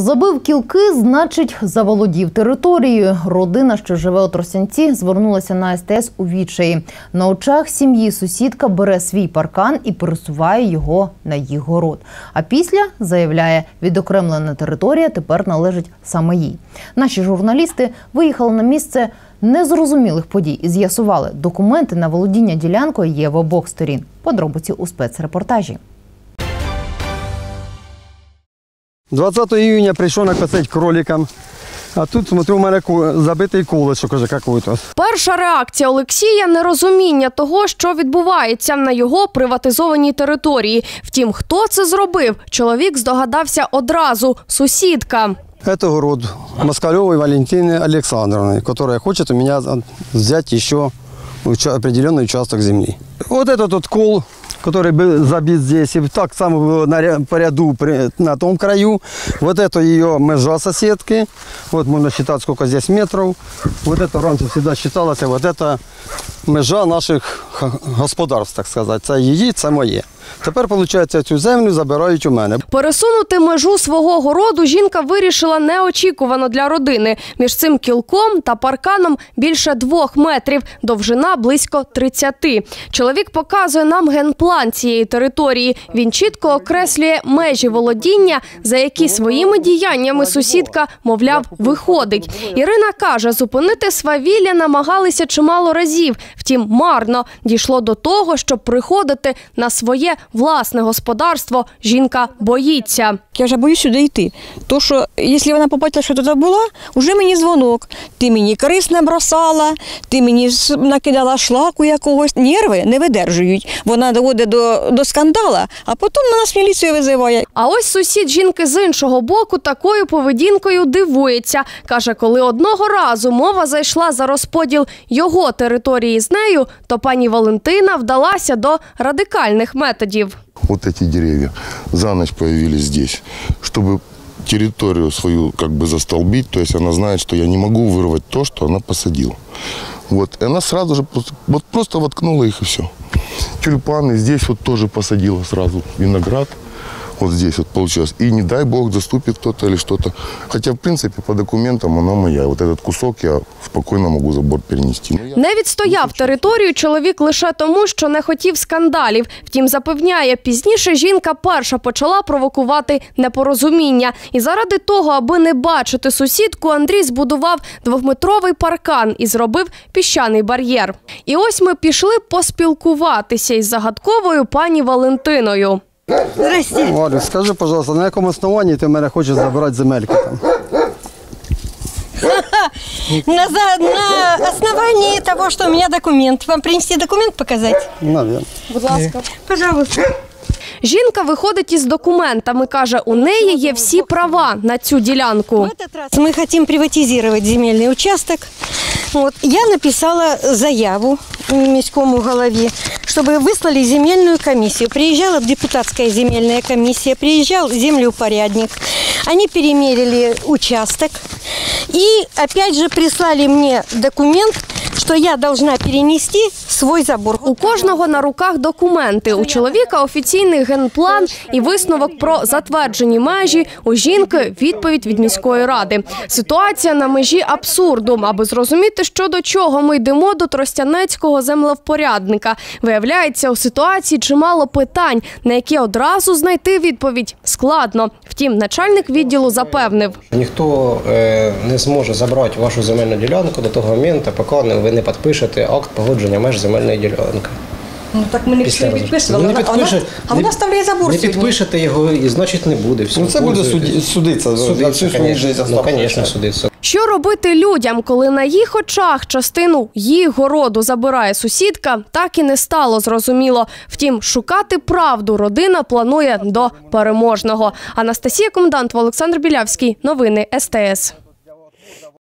Забив кілки, значить, заволодів територією. Родина, що живе у Тростянці, звернулася на СТС у відчаї. На очах сім'ї сусідка бере свій паркан і пересуває його на їх город. А після заявляє, відокремлена територія тепер належить саме їй. Наші журналісти виїхали на місце незрозумілих подій і з'ясували, документи на володіння ділянкою є в обох сторін. Подробиці у спецрепортажі. 20 июня прийшов накосить кроликам. А тут, смотрю, у мене ку- забитий колышок уже какой-то. Перша реакція Олексія нерозуміння того, що відбувається на його приватизованій території. Втім, хто це зробив, чоловік здогадався одразу сусідка. Это город Москалевой Валентины Александровны, которая хочет у меня за- взять еще уча- определенный участок земли. Вот этот вот кол, который был забит здесь, и так само было на ря- по ряду при- на том краю. Вот это ее межа соседки. Вот можно считать, сколько здесь метров. Вот это раньше всегда считалось, вот это межа наших га- господарств, так сказать. Це її, це моє. Тепер, виходить, цю землю забирають у мене. Пересунути межу свого городу жінка вирішила неочікувано для родини. Між цим кілком та парканом більше двох метрів, довжина близько 30. Чоловік показує нам генплан цієї території. Він чітко окреслює межі володіння, за які своїми діяннями сусідка, мовляв, виходить. Ірина каже, зупинити свавілля намагалися чимало разів. Втім, марно дійшло до того, щоб приходити на своє власне господарство. Жінка боїться. Я вже боюсь сюди йти. То, що якщо вона побачила, що тут була, вже мені дзвонок. Ти мені корис набросала, ти мені накидала шлаку якогось. Нерви не видержують. Вона доводить до, до скандала, а потім на нас міліцію визиває. А ось сусід жінки з іншого боку такою поведінкою дивується. Каже, коли одного разу мова зайшла за розподіл його території з нею, то пані Валентина вдалася до радикальних методів. вот эти деревья за ночь появились здесь, чтобы территорию свою как бы застолбить, то есть она знает, что я не могу вырвать то, что она посадила. Вот, и она сразу же вот просто воткнула их и все. Тюльпаны здесь вот тоже посадила сразу, виноград, вот здесь вот получилось. И не дай бог заступит кто-то или что-то. Хотя, в принципе, по документам она моя. Вот этот кусок я спокойно могу забор перенести. Не відстояв територію чоловік лише тому, що не хотів скандалів. Втім, запевняє, пізніше жінка перша почала провокувати непорозуміння. І заради того, аби не бачити сусідку, Андрій збудував двохметровий паркан і зробив піщаний бар'єр. І ось ми пішли поспілкуватися із загадковою пані Валентиною. Здрасте. Валю, скажи, пожалуйста, на якому основанні ти в мене хочеш забирати земельки там? На, за- на основании того, что у меня документ. Вам принести документ показать? Навірно. Пожалуйста. Жінка виходить із документами. каже, у неї є всі права на цю ділянку. В этот раз мы хотим приватизировать земельный участок. Вот. Я написала заяву міському голове, чтобы выслали земельную комиссию. Приезжала депутатская земельная комиссия, приезжал землеупорядник. Они перемерили участок и опять же прислали мне документ, что я должна перенести свой забор. У кожного на руках документи. У чоловіка офіційний генплан і висновок про затверджені межі. У жінки відповідь від міської ради. Ситуація на межі абсурду. Аби зрозуміти, що до чого ми йдемо до тростянецького землевпорядника. Виявляється, у ситуації чимало питань, на які одразу знайти відповідь складно. Втім, начальник відділу запевнив. Ніхто е, не зможе забрати вашу земельну ділянку до того моменту, поки ви не підпишете акт погодження меж земельної ділянки. Ну так ми не Після підписували. Ну, не Вона- підпише- а вона не- ставляє забор Не сьогодні. підпишете його і значить не буде. Все, Ну це буде суді, судиться. за Судиться, всю свою конечно. життя. Ну, звісно, судиться. Що робити людям, коли на їх очах частину їх городу забирає сусідка, так і не стало зрозуміло. Втім, шукати правду родина планує до переможного. Анастасія Комендантова, Олександр Білявський. Новини СТС.